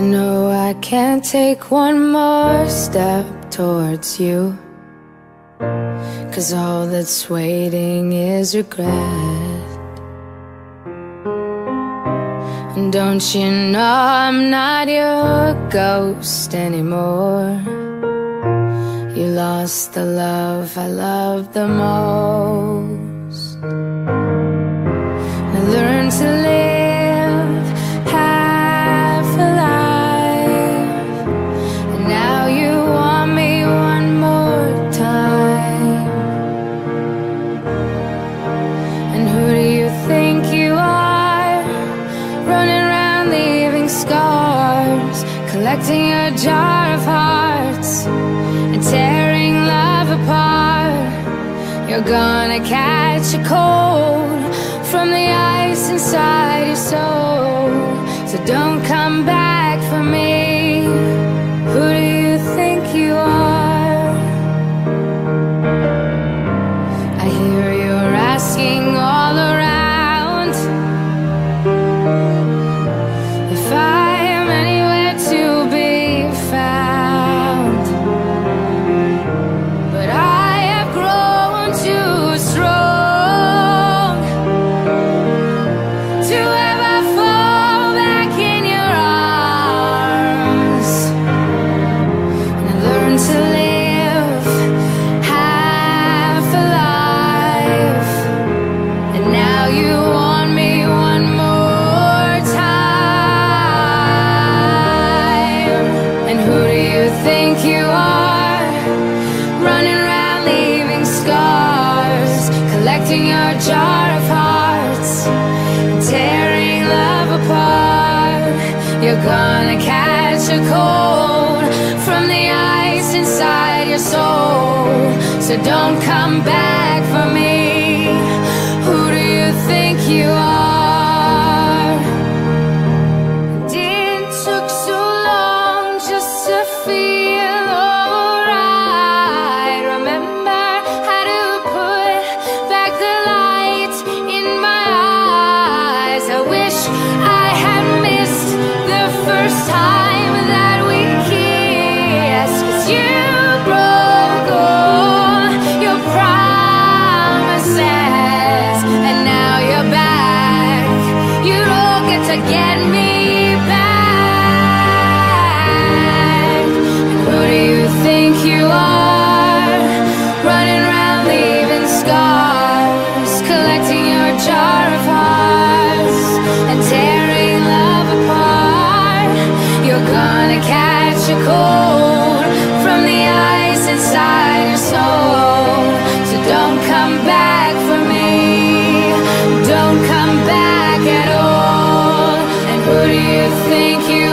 No, I can't take one more step towards you. Cause all that's waiting is regret. And don't you know I'm not your ghost anymore? You lost the love I loved the most. collecting a jar of hearts and tearing love apart. You're gonna catch a cold from the ice inside your soul. So don't come. jar of hearts Tearing love apart. You're gonna catch a cold From the ice inside your soul. So don't come back. To catch a cold from the ice inside your soul. So don't come back for me, don't come back at all. And who do you think you